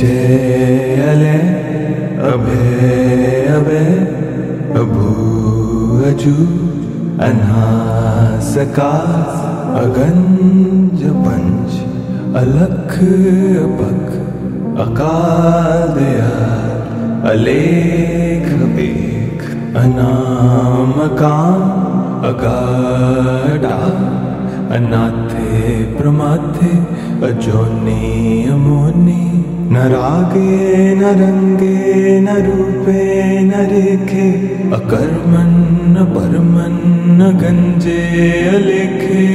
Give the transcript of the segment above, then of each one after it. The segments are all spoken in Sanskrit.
अजयले अभे अभे अभू अनासका अगंज पंच अलख अपक अकादया अलेख बेख अनामका अगाडा अनाथे प्रमाथे अजोनी अमोनी न रागे, न रंगे, न रूपे, न रेखे, अकर्मन, न परमन न गंजे, अलेखे।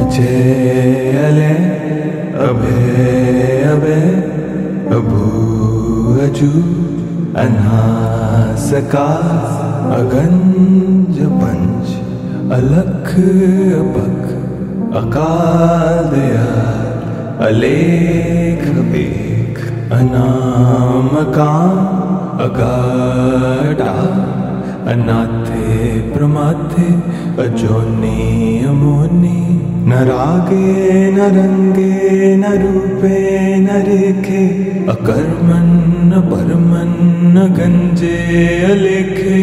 अजयले अभे अभे अभू, अजू अनासका अगंज पंच अलख अकादया अलेख बेख अनामका अगाडा अनाथे प्रमाथे अजोनी अमोनी न रागे न रंगे न रूपे न रेखे अकर्मन न परमन न गंजे अलेखे।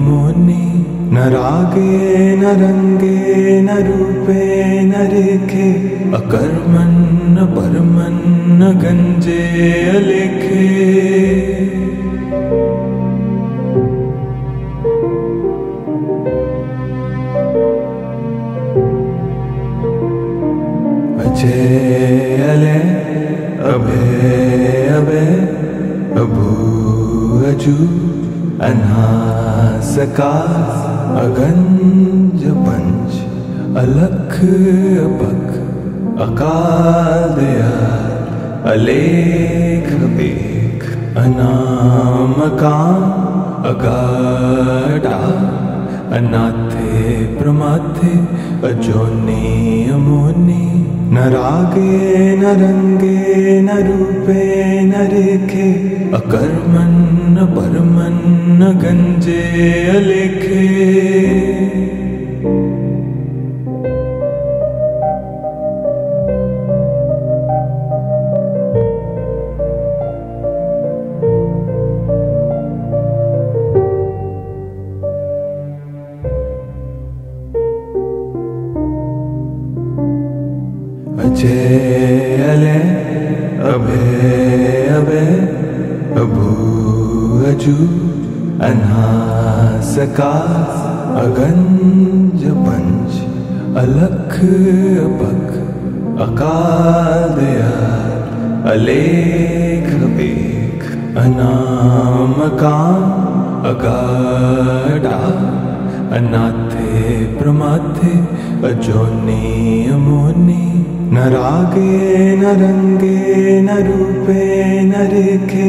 न रागे न रंगे न रूपे न परमन न गंजे अलेखे। अजयले अभे अभे अभू अजू अनासका पंच अलख अपक अकादया अलेख बेख अनामका अगाडा, अनाथे प्रमाथे, अजोनी अमोनी, न रागे, न रंगे, न रूपे, न रेखे, अकर्मन परमन गंजे, अलेखे। अजयले अभे अभे अभू अजू अकादया अलेख बेख अनामका अगाडा अनाथे प्रमाथे अजोनी अमोनी न रागे न रंगे न रूपे न रेखे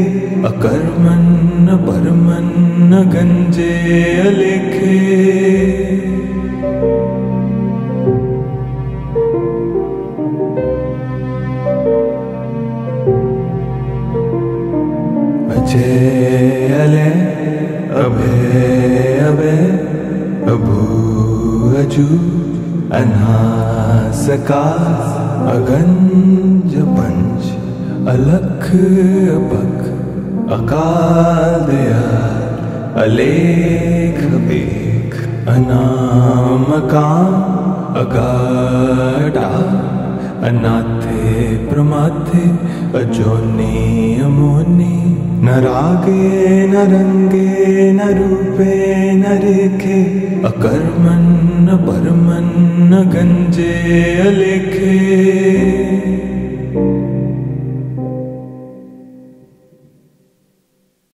अकर्मन न परमन न गंजे अलेखे अजयले अभे अभे अनासका अगंज पंच अलख अपक अकादया अलेख बेख अनामका अगाडा अनाथे प्रमाथे अजोनी अमोनी न रागे न रंगे न रूपे न रेखे अकर्मन् न परमन् न गंजे अलेखे।